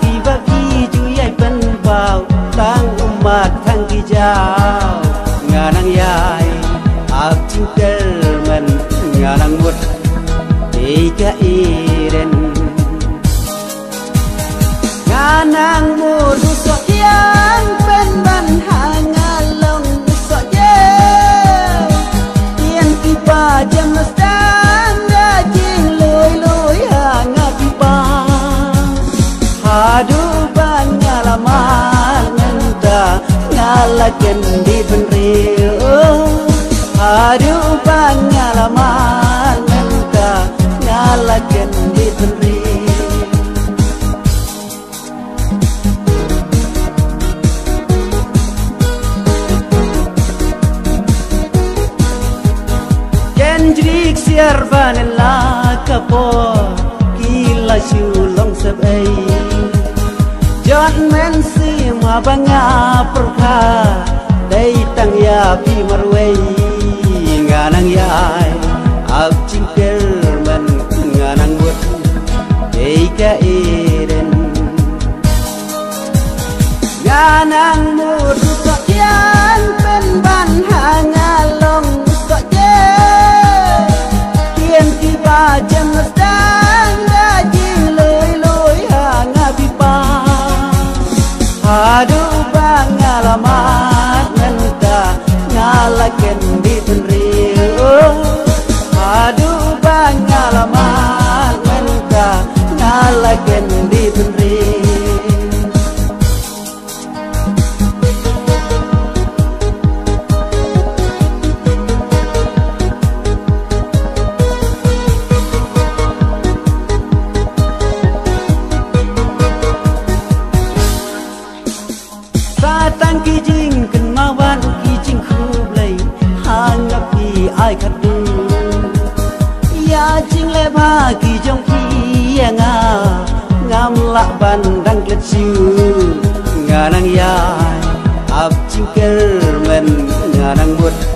kiva ki chu yai pan bao tang umat thang ki jao nga nang yai ap ching tel man nga nang mut e ka i ren nga nang mu du so bagian di penrio Aduh pengalaman mentah Ngalakan di penrio Kendrick siar vanilla kapor Kila syulong sebaik John Mansi mabanga perkara. Nganang mur so yan pen ban hangalong so je kien ki ba jam stang ga jing loi loi hanga bi pa adu pangalaman nenta ngalaken di tenri Aduh pengalaman Menka ngalaken di tenri Batang kijing kenmawan lấy kublai Hangap ki ai khát đu Ya jing le ba ki jong ki ya nga. Ngam la ban dang klet siu. Nga nang ya áp ching ker men, nga nang buốt